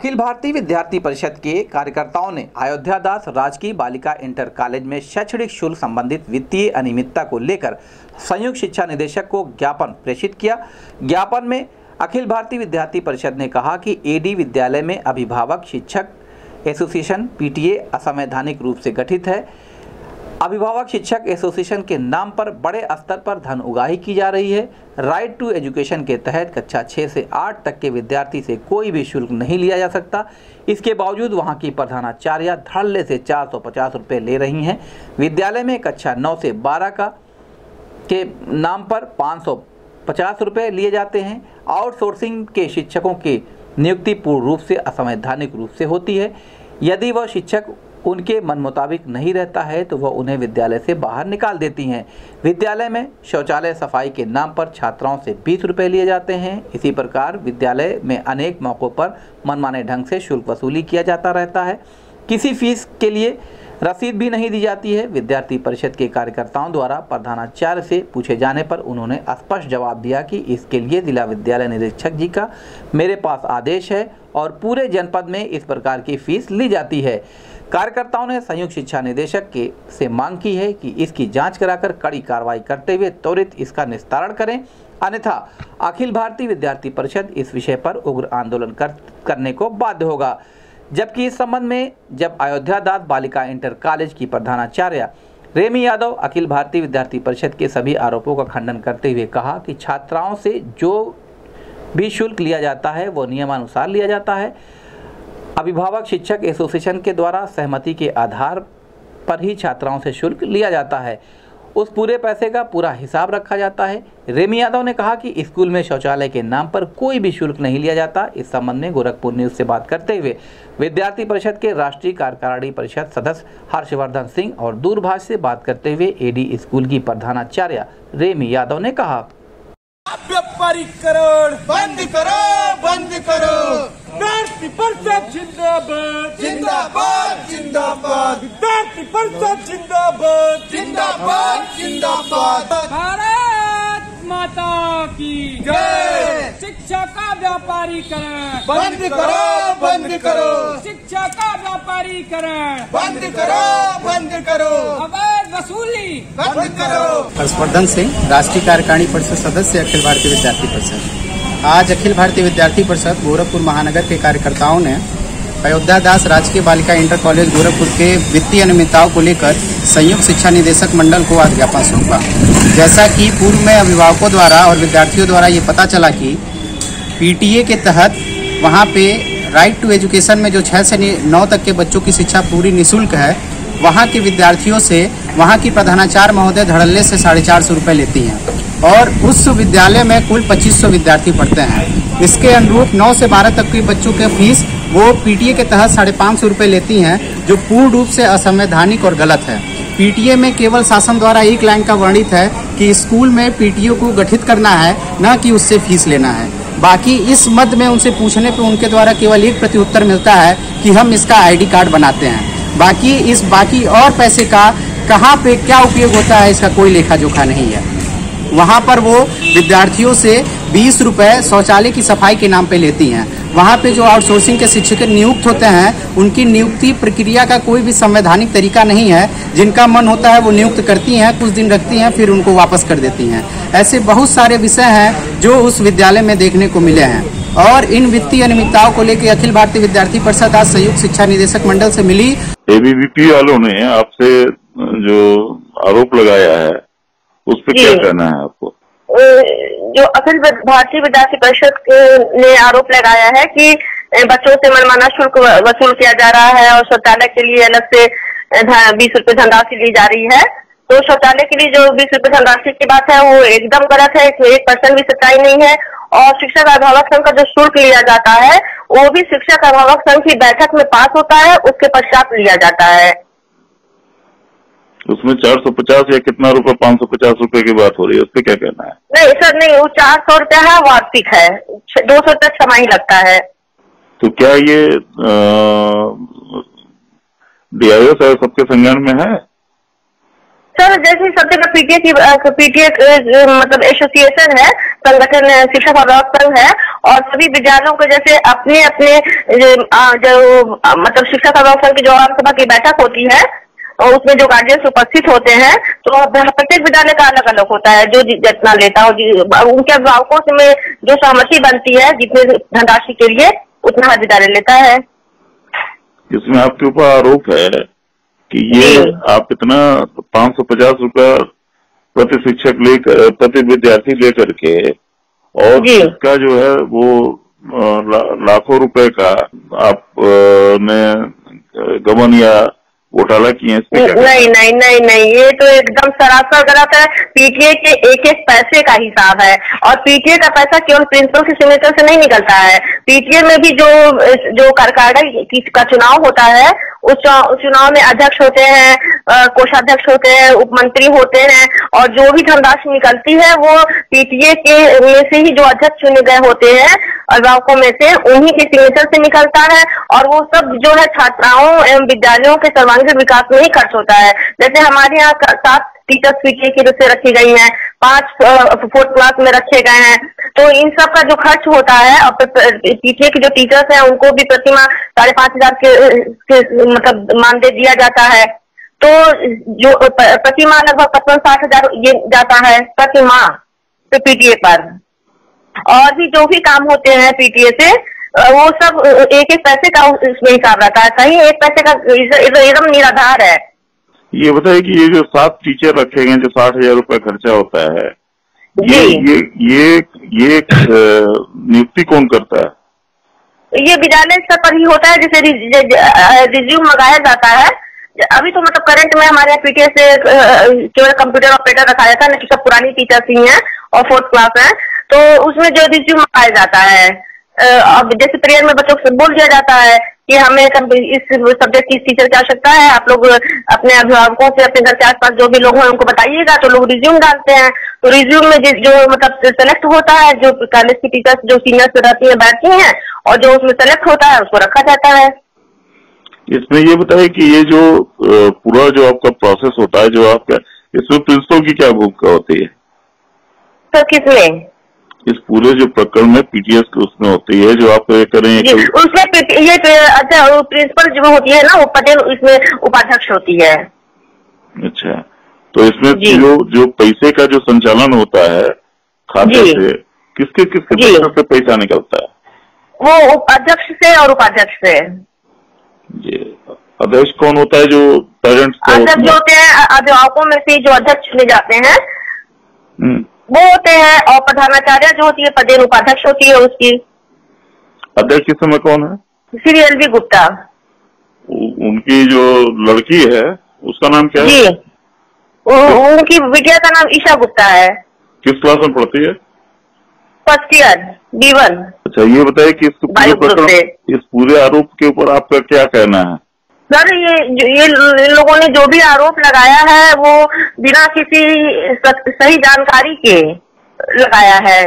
अखिल भारतीय विद्यार्थी परिषद के कार्यकर्ताओं ने अयोध्या दास राजकीय बालिका इंटर कॉलेज में शैक्षणिक शुल्क संबंधित वित्तीय अनियमितता को लेकर संयुक्त शिक्षा निदेशक को ज्ञापन प्रेषित किया। ज्ञापन में अखिल भारतीय विद्यार्थी परिषद ने कहा कि एडी विद्यालय में अभिभावक शिक्षक एसोसिएशन पीटीए असंवैधानिक रूप से गठित है। अभिभावक शिक्षक एसोसिएशन के नाम पर बड़े स्तर पर धन उगाही की जा रही है। राइट टू एजुकेशन के तहत कक्षा छः से आठ तक के विद्यार्थी से कोई भी शुल्क नहीं लिया जा सकता। इसके बावजूद वहाँ की प्रधानाचार्य धड़ल्ले से चार सौ ले रही हैं। विद्यालय में कक्षा नौ से बारह का के नाम पर पाँच सौ लिए जाते हैं। आउटसोर्सिंग के शिक्षकों की नियुक्ति पूर्ण रूप से असंवैधानिक रूप से होती है। यदि वह शिक्षक उनके मन मुताबिक नहीं रहता है तो वह उन्हें विद्यालय से बाहर निकाल देती हैं। विद्यालय में शौचालय सफ़ाई के नाम पर छात्राओं से बीस रुपये लिए जाते हैं। इसी प्रकार विद्यालय में अनेक मौक़ों पर मनमाने ढंग से शुल्क वसूली किया जाता रहता है। किसी फ़ीस के लिए रसीद भी नहीं दी जाती है। विद्यार्थी परिषद के कार्यकर्ताओं द्वारा प्रधानाचार्य से पूछे जाने पर उन्होंने स्पष्ट जवाब दिया कि इसके लिए जिला विद्यालय निरीक्षक जी का मेरे पास आदेश है और पूरे जनपद में इस प्रकार की फ़ीस ली जाती है। कार्यकर्ताओं ने संयुक्त शिक्षा निदेशक के से मांग की है कि इसकी जाँच कराकर कड़ी कार्रवाई करते हुए त्वरित इसका निस्तारण करें। अन्यथा अखिल भारतीय विद्यार्थी परिषद इस विषय पर उग्र आंदोलन कर, करने को बाध्य होगा। जबकि इस संबंध में जब अयोध्या दास बालिका इंटर कॉलेज की प्रधानाचार्य रेमी यादव अखिल भारतीय विद्यार्थी परिषद के सभी आरोपों का खंडन करते हुए कहा कि छात्राओं से जो भी शुल्क लिया जाता है वो नियमानुसार लिया जाता है। अभिभावक शिक्षक एसोसिएशन के द्वारा सहमति के आधार पर ही छात्राओं से शुल्क लिया जाता है। उस पूरे पैसे का पूरा हिसाब रखा जाता है। रेमी यादव ने कहा कि स्कूल में शौचालय के नाम पर कोई भी शुल्क नहीं लिया जाता। इस संबंध में गोरखपुर न्यूज़ से बात करते हुए विद्यार्थी परिषद के राष्ट्रीय कार्यकारिणी परिषद सदस्य हर्षवर्धन सिंह और दूरभाष से बात करते हुए एडी स्कूल की प्रधानाचार्य रेमी यादव ने कहा। बंद करो बंद करो। विद्यार्थी परिषद जिंदाबाद। जिंदाबाद जिंदाबाद। विद्यार्थी परिषद जिंदाबाद। जिंदाबाद जिंदाबाद। भारत माता की जय। शिक्षा का व्यापारीकरण। बंद करो बंद करो। शिक्षा का व्यापारीकरण। बंद करो बंद करो। अवैध वसूली। बंद करो। हर्षवर्धन सिंह राष्ट्रीय कार्यकारिणी परिषद सदस्य अखिल भारतीय विद्यार्थी परिषद। आज अखिल भारतीय विद्यार्थी परिषद गोरखपुर महानगर के कार्यकर्ताओं ने अयोध्या दास राजकीय बालिका इंटर कॉलेज गोरखपुर के वित्तीय अनियमितताओं को लेकर संयुक्त शिक्षा निदेशक मंडल को आज ज्ञापन सौंपा। जैसा कि पूर्व में अभिभावकों द्वारा और विद्यार्थियों द्वारा ये पता चला कि पीटीए के तहत वहाँ पे राइट टू एजुकेशन में जो छः से नौ तक के बच्चों की शिक्षा पूरी निःशुल्क है, वहाँ के विद्यार्थियों से वहाँ की प्रधानाचार्य महोदय धड़ल्ले से साढ़े चार सौ रुपये लेती हैं। और उस विद्यालय में कुल पच्चीस सौ विद्यार्थी पढ़ते हैं। इसके अनुरूप नौ से बारह तक के बच्चों के फ़ीस वो पीटीए के तहत साढ़े पाँच सौ रुपये लेती हैं, जो पूर्ण रूप से असंवैधानिक और गलत है। पीटीए में केवल शासन द्वारा एक लाइन का वर्णित है कि स्कूल में पीटीए को गठित करना है, न कि उससे फ़ीस लेना है। बाकी इस मद में उनसे पूछने पर उनके द्वारा केवल एक प्रत्युत्तर मिलता है कि हम इसका आईडी कार्ड बनाते हैं। बाकी इस बाकी और पैसे का कहाँ पे क्या उपयोग होता है, इसका कोई लेखा जोखा नहीं है। वहाँ पर वो विद्यार्थियों से बीस रुपए शौचालय की सफ़ाई के नाम पे लेती हैं। वहाँ पे जो आउटसोर्सिंग के शिक्षक नियुक्त होते हैं, उनकी नियुक्ति प्रक्रिया का कोई भी संवैधानिक तरीका नहीं है। जिनका मन होता है वो नियुक्त करती हैं, कुछ दिन रखती हैं, फिर उनको वापस कर देती हैं। ऐसे बहुत सारे विषय हैं जो उस विद्यालय में देखने को मिले हैं। और इन वित्तीय अनियमितताओं को लेकर अखिल भारतीय विद्यार्थी परिषद आज संयुक्त शिक्षा निदेशक मंडल से मिली। एबीवीपी वालों ने आपसे जो आरोप लगाया है उस पर क्या कहना है आपको? जो अखिल भारतीय विद्यार्थी परिषद ने आरोप लगाया है कि बच्चों से मनमाना शुल्क वसूल किया जा रहा है और शौचालय के लिए अलग से बीस रूपए धनराशि ली जा रही है। तो शौचालय के लिए जो बीस रूपए धनराशि की बात है वो एकदम गलत है इसमें एक परसेंट भी सच्चाई नहीं है। और शिक्षक अभिभावक संघ का जो शुल्क लिया जाता है वो भी शिक्षक अभिभावक संघ की बैठक में पास होता है उसके पश्चात लिया जाता है। उसमें चार सौ पचास या कितना रुपए पाँच सौ पचास रुपए की बात हो रही है उस पर क्या कहना है? नहीं सर नहीं वो चार सौ रुपया है वार्षिक है। दो सौ रुपया छमाही लगता है। तो क्या ये डीआईओ साहब सबके संज्ञान में है? सर जैसे सब जगह पीटीए की पीटीए मतलब एसोसिएशन है संगठन है, अभिभावक संघ है और सभी विद्यालयों को जैसे अपने अपने जो, जो मतलब शिक्षा संघ की जो आम सभा की बैठक होती है और उसमें जो गार्जियंस उपस्थित होते हैं तो प्रत्येक विद्यालय का अलग अलग होता है जो जितना लेता हो उनके अभिभावकों से में जो सहमति बनती है जितने धनराशि के लिए उतना हर विद्यालय लेता है। इसमें आपके ऊपर आरोप है कि ये आप इतना पाँच सौ पचास रूपया प्रति शिक्षक लेकर प्रति विद्यार्थी लेकर के और इसका जो है वो लाखों रुपए का आप ने गबन या घोटाला किए? नहीं नहीं नहीं नहीं ये तो एकदम सरासर गलत है। पीटीए के एक एक पैसे का हिसाब है। और पीटीए का पैसा केवल प्रिंसिपल के सिग्नेचर से नहीं निकलता है। पीटीए में भी जो जो कार्यकारिणी की- का चुनाव होता है उस चुनाव में अध्यक्ष होते हैं कोषाध्यक्ष होते हैं उप मंत्री होते हैं और जो भी धनराशि निकलती है वो पीटीए के में से ही जो अध्यक्ष चुने गए होते हैं अभिभावकों में से उन्हीं के सिग्नेचर से निकलता है और वो सब जो है छात्राओं एवं विद्यालयों के सर्वांगीण विकास में ही खर्च होता है। जैसे हमारे यहाँ सात टीचर्स पीटीए की रूप से रखी गई हैं पाँच फोर्थ क्लास में रखे गए हैं। तो इन सब का जो खर्च होता है और पीटीए के जो टीचर्स हैं उनको भी प्रतिमा साढ़े पाँच हज़ार के, के मतलब मानदेय दिया जाता है। तो जो प्रतिमा लगभग पचपन साठ हज़ार ये जाता है प्रतिमा पीटीए पर। और भी जो भी काम होते हैं पीटीए से वो सब एक एक पैसे का उसमें हिसाब रहता है। कहीं एक पैसे का एकदम निराधार है। ये बताइए कि ये जो सात टीचर रखे गए जो साठ हज़ार रुपये खर्चा होता है ये ये ये ये नियुक्ति कौन करता है? ये विद्यालय स्तर पर ही होता है जैसे रिज्यूम मंगाया जाता है। अभी तो मतलब करंट में हमारे यहाँ पीटीए से केवल कंप्यूटर ऑपरेटर रखा जाता है ना कि सब पुरानी टीचर्स ही हैं और फोर्थ क्लास है। तो उसमें जो रिज्यूम पाया जाता है अब जैसे प्रेयर में बच्चों से बोल दिया जाता है कि हमें इस सब्जेक्ट की टीचर की आवश्यकता है आप लोग अपने अभिभावकों से अपने घर के आसपास जो भी लोग हैं उनको बताइएगा तो लोग रिज्यूम डालते हैं। तो रिज्यूम में जो मतलब सेलेक्ट होता है जो कॉलेज की टीचर्स जो सीनियर रहती हैं बैठती हैं और जो उसमें सेलेक्ट होता है उसको रखा जाता है। इसमें ये बताइए कि ये जो पूरा जो आपका प्रोसेस होता है जो आपका इसमें प्रिंसिपल की क्या भूमिका होती है? तो किसमें? इस पूरे जो प्रकरण में पीटीएस के उसमें होती है जो आप ये करें उसमें ये अच्छा वो प्रिंसिपल जो होती है ना वो पटेल इसमें उपाध्यक्ष होती है। अच्छा तो इसमें जो। जो पैसे का जो संचालन होता है खाते। से किसके किसके। पैसे से पैसा निकलता है? वो अध्यक्ष से और उपाध्यक्ष से। जी। अध्यक्ष कौन होता है जो पेरेंट्स अध्यक्ष जो होते हैं अभिभावकों में से जो अध्यक्ष चुने जाते हैं हम्म, वो होते हैं और प्रधानाचार्य जो होती है पदेन उपाध्यक्ष होती है उसकी। अध्यक्ष इस समय कौन है? श्री एल गुप्ता। उनकी जो लड़की है उसका नाम क्या जी। है उनकी बिटिया का नाम ईशा गुप्ता है। किस क्लास में पढ़ती है? First year B one. अच्छा ये बताइए कि इस पूरे। इस पूरे आरोप के ऊपर आपका क्या कहना है? सर, ये ये इन लोगों ने जो भी आरोप लगाया है, वो बिना किसी सही जानकारी के लगाया है।